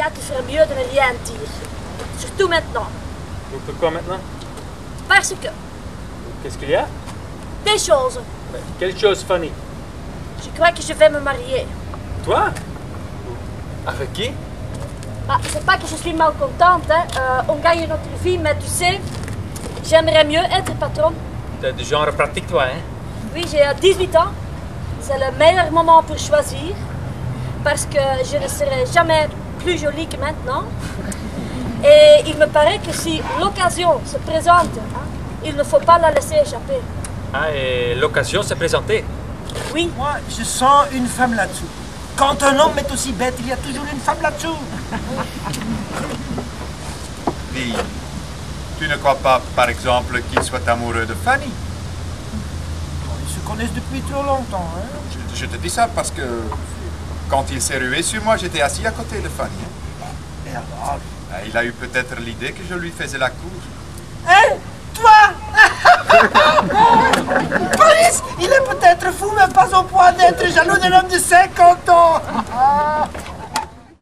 y a qui ferait mieux de ne rien dire. Surtout maintenant. Pourquoi maintenant? Parce que Qu'est-ce qu'il y a? des choses. Mais Quelle chose, Fanny? Je crois que je vais me marier. Toi? Avec qui? Bah, c'est pas que je suis mal contente, hein. Euh, on gagne notre vie, mais tu sais, j'aimerais mieux être patron. T'es du genre pratique, toi, hein? Oui, j'ai euh, 18 ans. C'est le meilleur moment pour choisir. Parce que je ne serai jamais plus jolie que maintenant. Et il me paraît que si l'occasion se présente, hein, il ne faut pas la laisser échapper. Ah, et l'occasion s'est présentée. Oui, Moi, je sens une femme là-dessous. Quand un homme est aussi bête, il y a toujours une femme là-dessous. Dis, tu ne crois pas, par exemple, qu'il soit amoureux de Fanny? Ils se connaissent depuis trop longtemps. Hein? je, je te dis ça parce que quand il s'est rué sur moi, j'étais assis à côté de Fanny. Et alors Ah, Il a eu peut-être l'idée que je lui faisais la cour. Hein Toi Police Il est peut-être fou, mais pas au point d'être jaloux d'un homme de 50 ans. Ah.